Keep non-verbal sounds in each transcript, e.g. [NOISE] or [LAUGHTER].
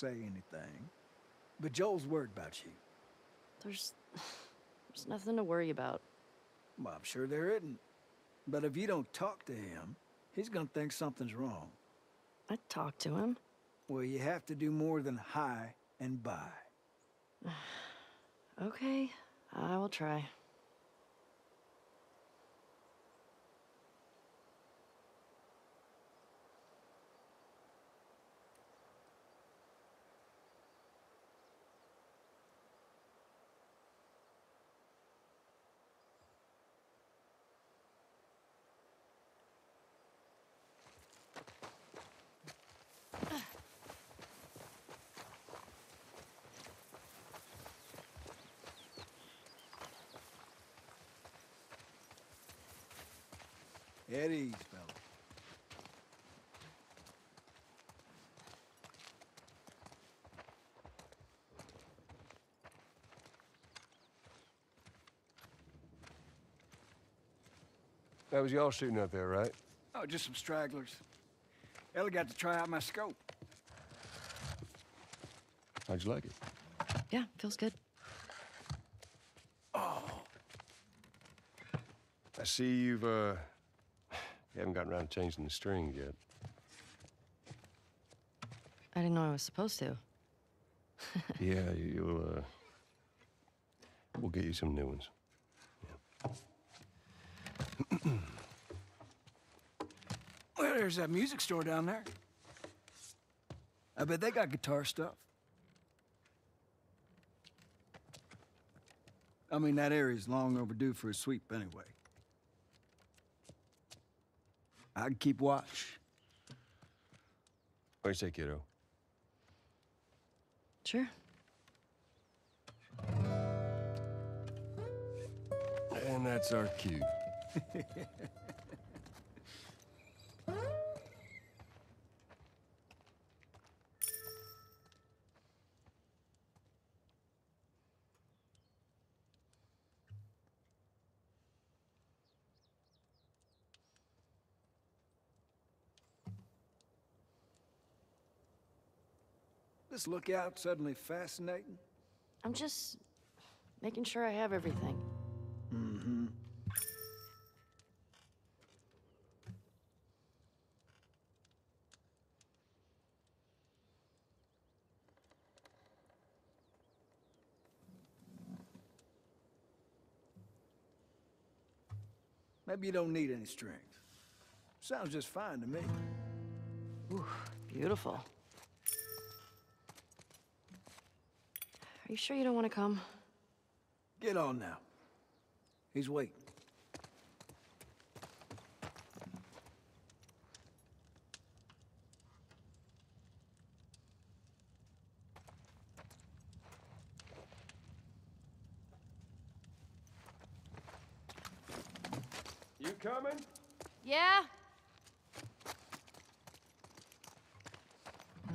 say anything. But Joel's worried about you. There's... [SIGHS] There's nothing to worry about. Well, I'm sure there isn't. But if you don't talk to him, he's gonna think something's wrong. I talked to him. Well, you have to do more than hi and bye. [SIGHS] Okay, I will try. At ease, fella. That was y'all shooting up there, right? Oh, just some stragglers. Ellie got to try out my scope. How'd you like it? Yeah, feels good. Oh. I see you've, uh... You haven't gotten around to changing the strings yet. I didn't know I was supposed to. [LAUGHS] yeah, you- you'll, uh... We'll get you some new ones. [CLEARS THROAT] Well, there's that music store down there. I bet they got guitar stuff. I mean, that area's long overdue for a sweep anyway. I can keep watch. What do you say, kiddo? Sure. And that's our cue. [LAUGHS] This lookout suddenly fascinating. I'm just making sure I have everything. Mm-hmm. Maybe you don't need any strings. Sounds just fine to me. Ooh, beautiful. You sure you don't want to come? Get on now. He's waiting. You coming? Yeah?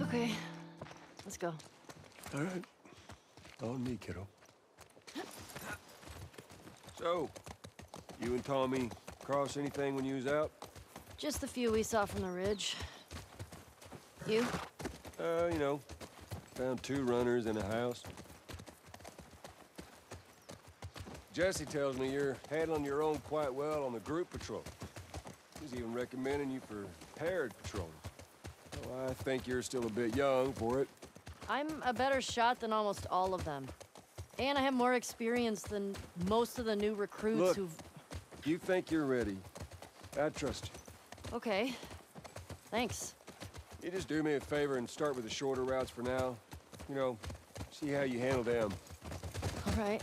Okay, let's go. All right. On me, kiddo. So, you and Tommy cross anything when you was out? Just the few we saw from the ridge. You? Uh, you know, found two runners in a house. Jesse tells me you're handling your own quite well on the group patrol. He's even recommending you for paired patrols. Well, I think you're still a bit young for it. I'm a better shot than almost all of them. And I have more experience than most of the new recruits Look. who've... You think you're ready. I trust you. Okay. Thanks. You just do me a favor and start with the shorter routes for now. You know, see how you handle them. All right.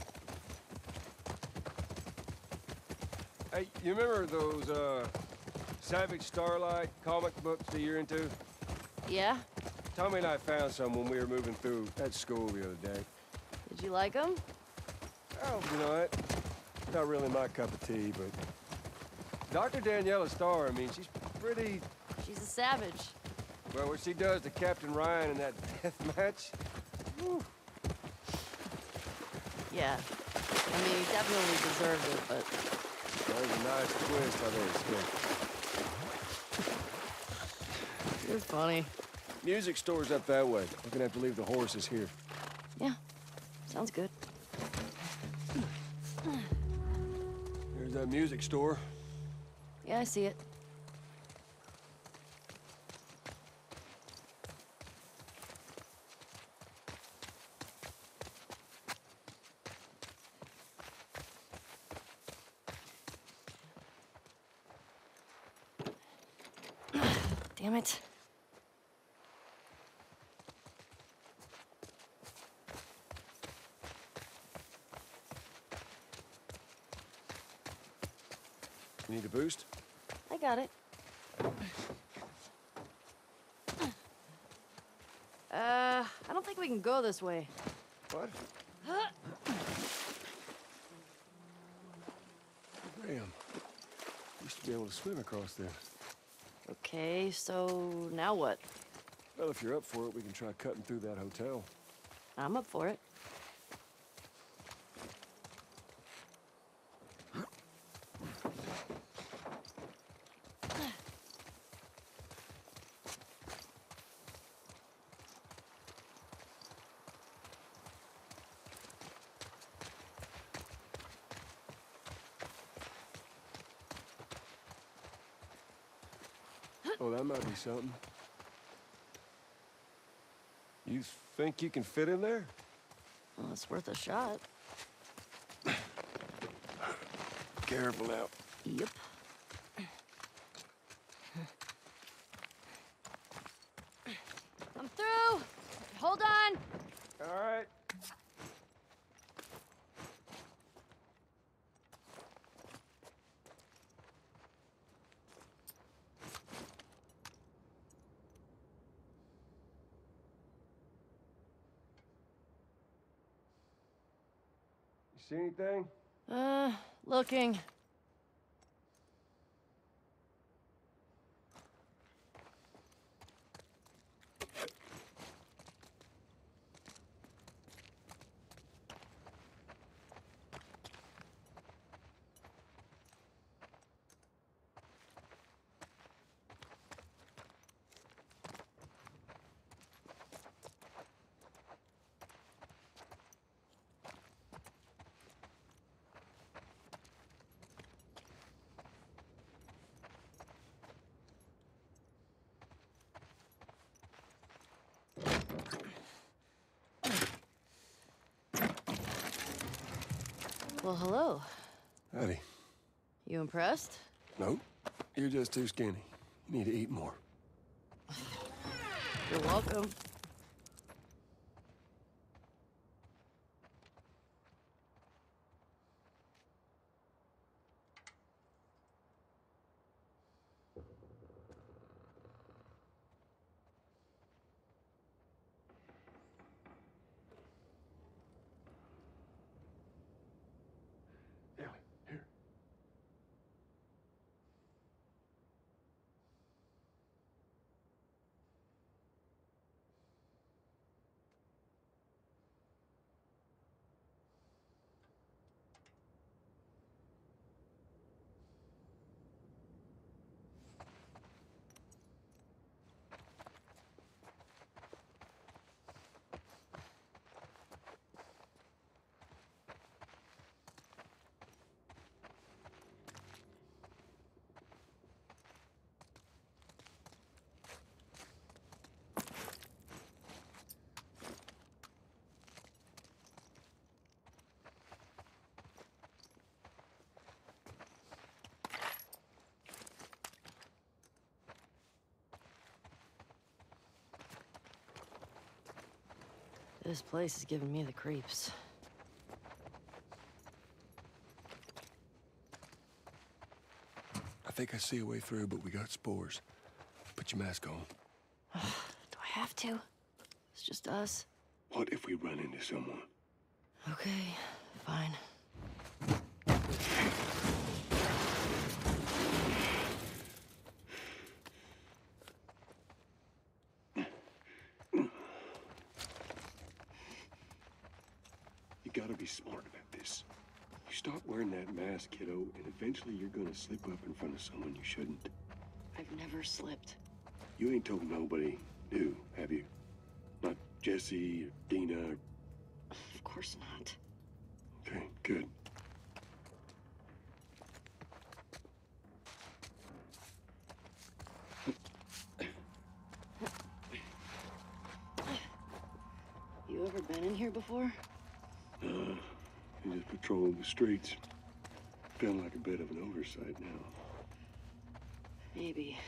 Hey, you remember those, uh, Savage Starlight comic books that you're into? Yeah? Tommy and I found some when we were moving through that school the other day. Did you like them? Oh, you know what? Not really my cup of tea, but... Dr. Daniela Starr, I mean, she's pretty... She's a savage. Well, what she does to Captain Ryan in that [LAUGHS] death match... whew. Yeah. I mean, he definitely deserved it, but... That was a nice twist how they escaped. You're funny. Music store's up that way. We're gonna have to leave the horses here. Yeah, sounds good. There's that music store. Yeah, I see it. Damn it. You need a boost? I got it. Uh, I don't think we can go this way. What? Damn. Used to be able to swim across there. Okay, so now what? Well, if you're up for it, we can try cutting through that hotel. I'm up for it. Oh, that might be something. You think you can fit in there? Well, it's worth a shot. Careful now. Yep. I'm through. Hold on. All right. You see anything? Uh, looking. Well, hello. Howdy. You impressed? Nope. You're just too skinny. You need to eat more. You're welcome. This place is giving me the creeps. I think I see a way through, but we got spores. Put your mask on. [SIGHS] Do I have to? It's just us. What if we run into someone? Okay, fine. You gotta be smart about this. You start wearing that mask, kiddo, and eventually you're gonna slip up in front of someone you shouldn't. I've never slipped. You ain't told nobody, new, have you? Not Jesse or Dina or... Of course not. Okay, good. You ever been in here before? Uh, you just patrolling the streets. Feeling like a bit of an oversight now. Maybe.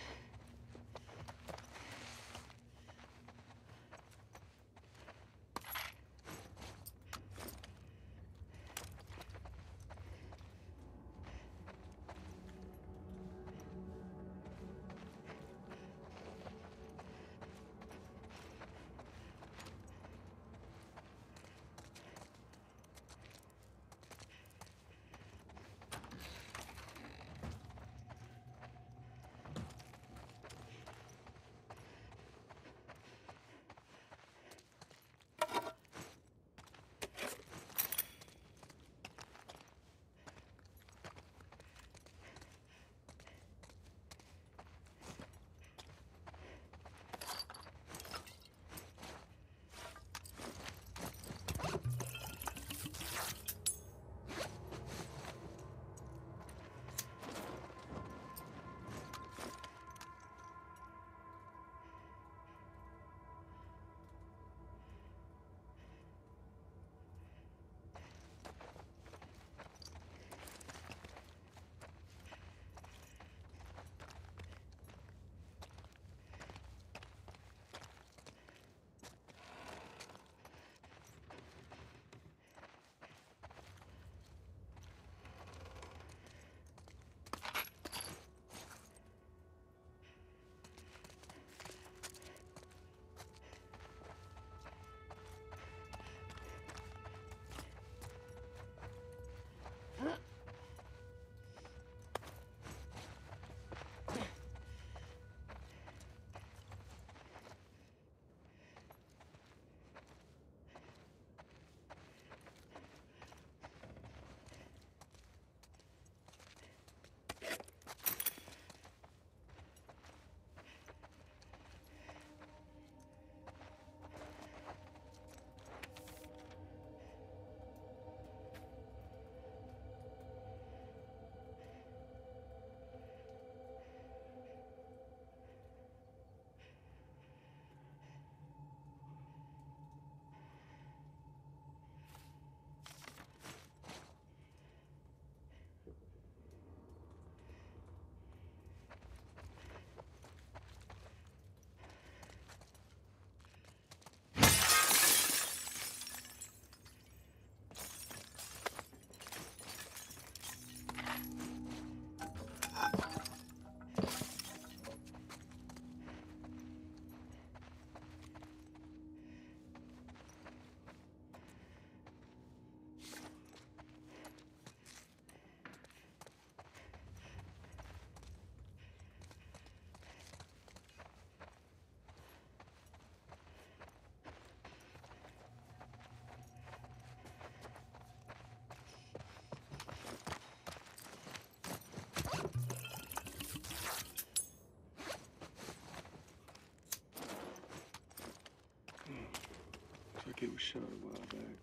Like was shot a while back.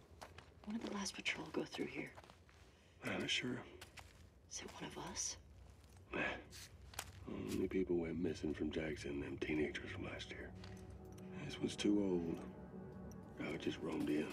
When did the last patrol go through here? I'm not sure. Is it one of us? Only people went missing from Jackson, them teenagers from last year. This one's too old. I just roamed in.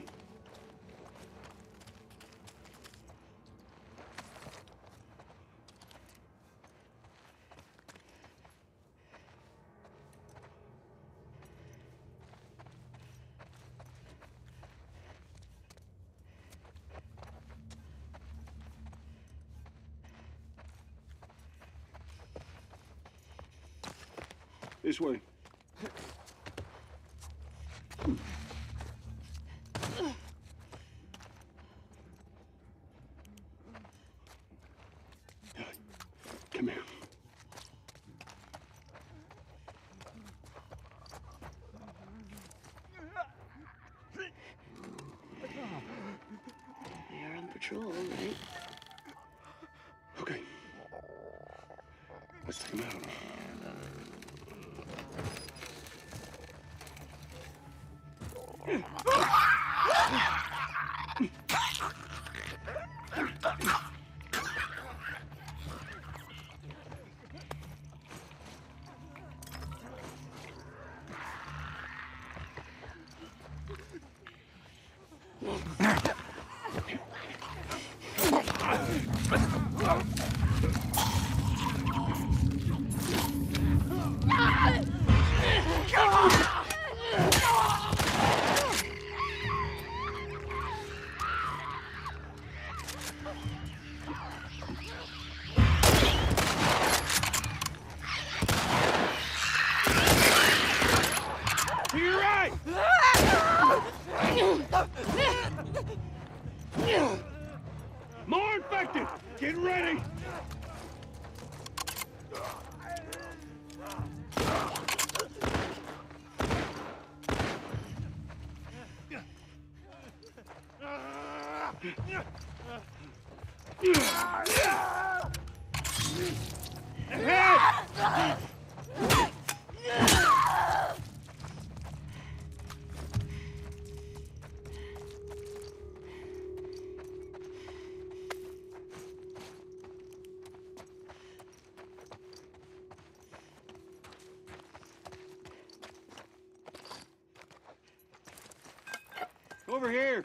This way. Over here!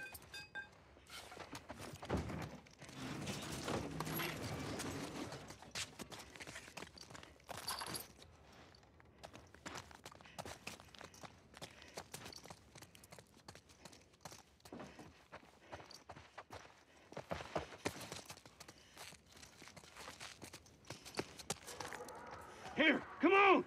Here, come on!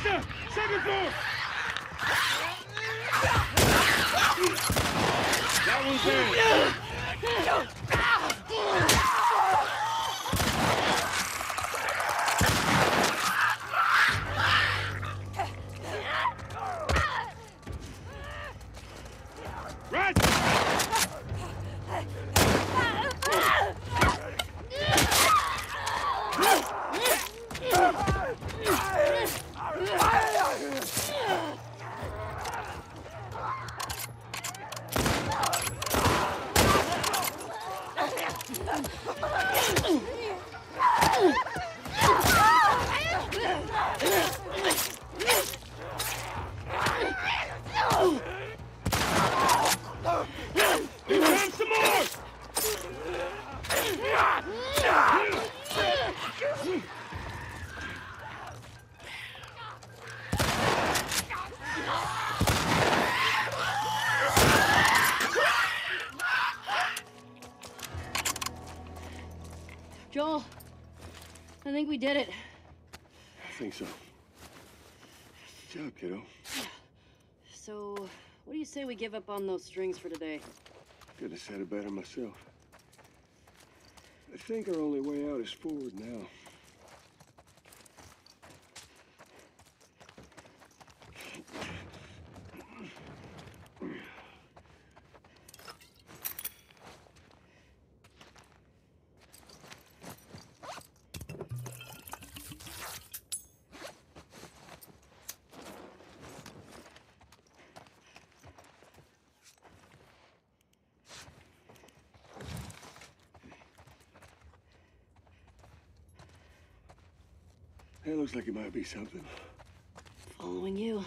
Isaac! Second floor! That one's in. I think we did it. I think so. Good job, kiddo. So, what do you say we give up on those strings for today? Could have said it better myself. I think our only way out is forward now. Looks like it might be something. Following you.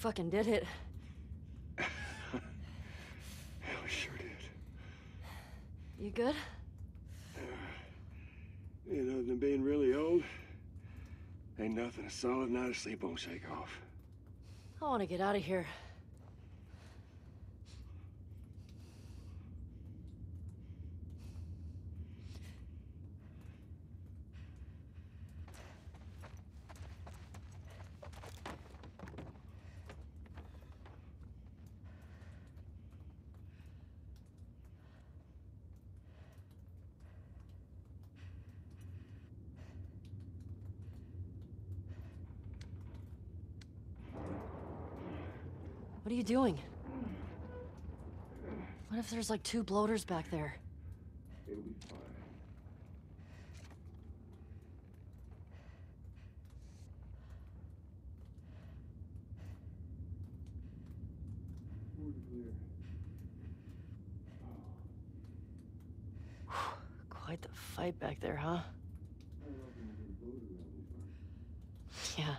Fucking did it. Yeah, we sure did. You good? You know, than being really old, ain't nothing a solid night of sleep won't shake off. I want to get out of here. You doing? What if there's like two bloaters back there? It'll be fine. [SIGHS] Quite the fight back there, huh? Yeah.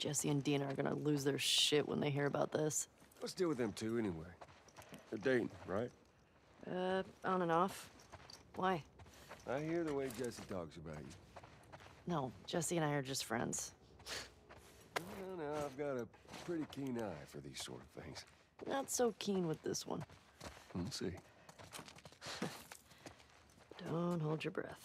Jesse and Dina are gonna lose their shit when they hear about this. Let's deal with them two anyway. They're dating, right? Uh, on and off. Why? I hear the way Jesse talks about you. No, Jesse and I are just friends. No, no, I've got a pretty keen eye for these sort of things. Not so keen with this one. We'll see. [LAUGHS] Don't hold your breath.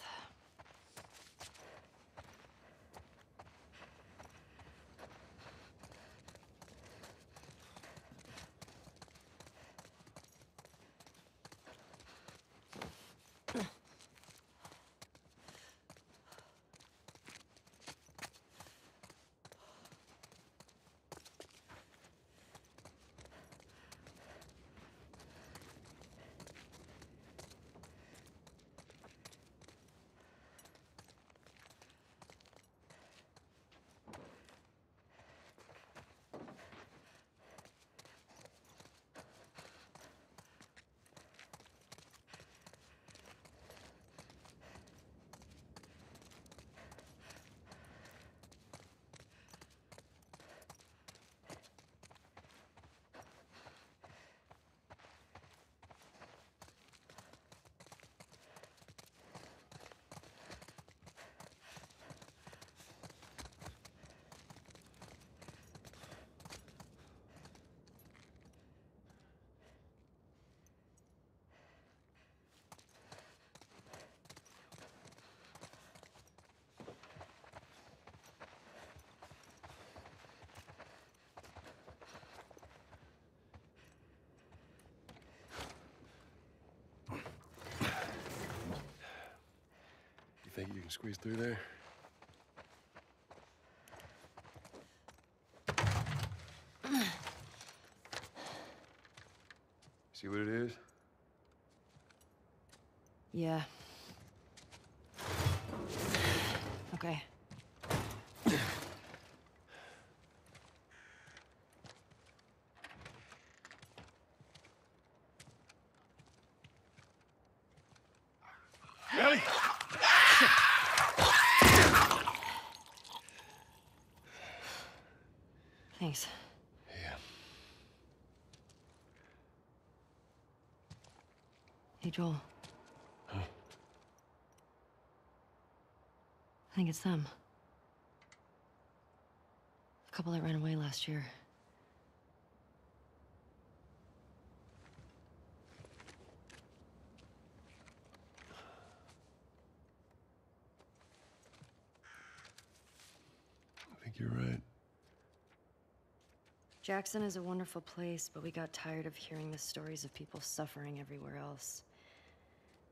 Squeeze through there? See what it is? Yeah. Okay. Ellie! Thanks. Yeah. Hey, Joel. I think it's them. A couple that ran away last year. I think you're right. Jackson is a wonderful place, but we got tired of hearing the stories of people suffering everywhere else.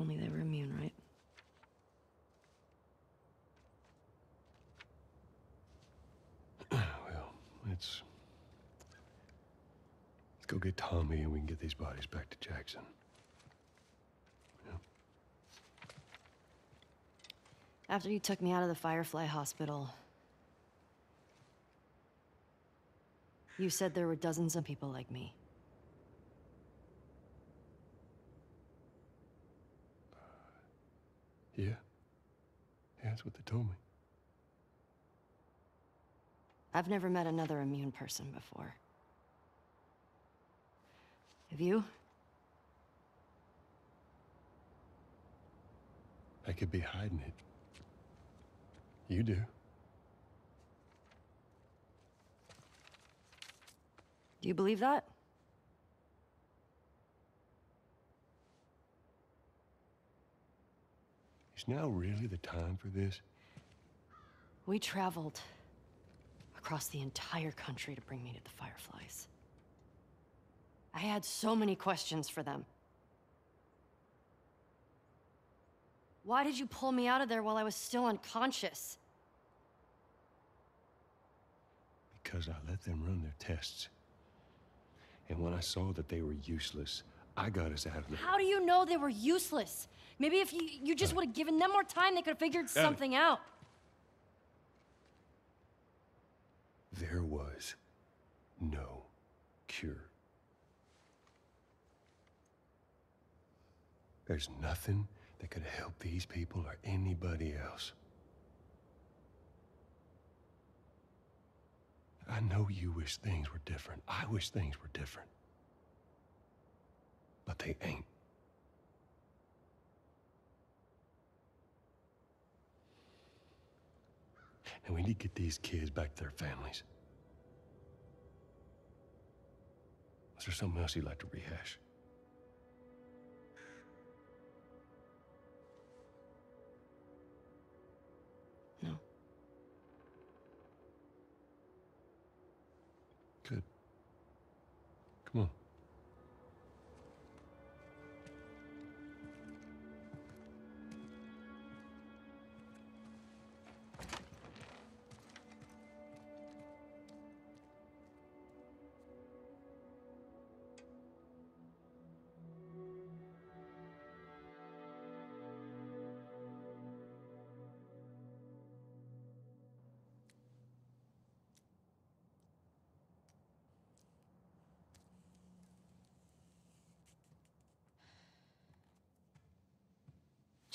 Only they were immune, right? [CLEARS THROAT] Well, let's. Let's go get Tommy and we can get these bodies back to Jackson. After you took me out of the Firefly Hospital, you said there were dozens of people like me. Yeah? Yeah, that's what they told me. I've never met another immune person before. Have you? I could be hiding it. You do. Do you believe that? Now really the time for this? We traveled across the entire country to bring me to the Fireflies. I had so many questions for them. Why did you pull me out of there while I was still unconscious? Because I let them run their tests. And when I saw that they were useless, I got us out of there. How do you know they were useless? Maybe if you, you just would have given them more time, they could have figured something out. There was no cure. There's nothing that could help these people or anybody else. I know you wish things were different. I wish things were different. But they ain't. And we need to get these kids back to their families. Is there something else you'd like to rehash? No. Good. Come on.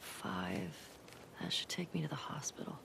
5, that should take me to the hospital.